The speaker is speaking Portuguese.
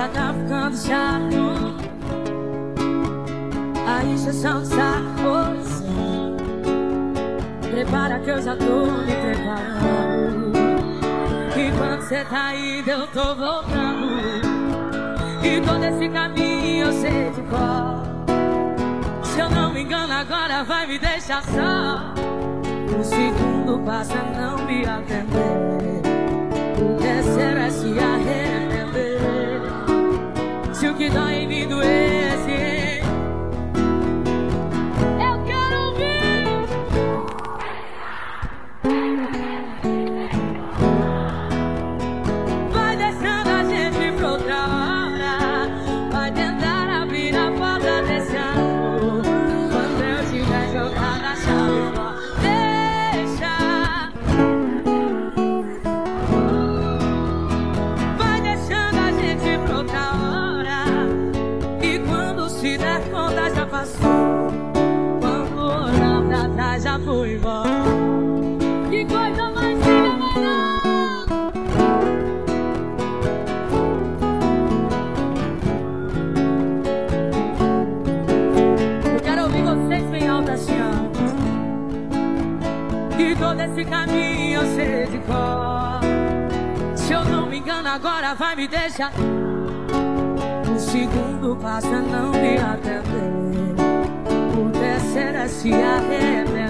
já tá ficando chato. A injeção de sarros Prepara que eu já tô me preparando. Enquanto cê tá indo eu tô voltando. E todo esse caminho eu sei de cor. Se eu não me engano agora vai me deixar só. O segundo passa não me atender. Se já passou. Quando olhar pra trás já foi embora. Que coisa mais linda, melhor. Eu quero ouvir vocês bem alto assim, ó. E todo esse caminho eu sei de cor. Se eu não me engano, agora vai me deixar. Segundo passa não me atender. O terceiro é se arrepender.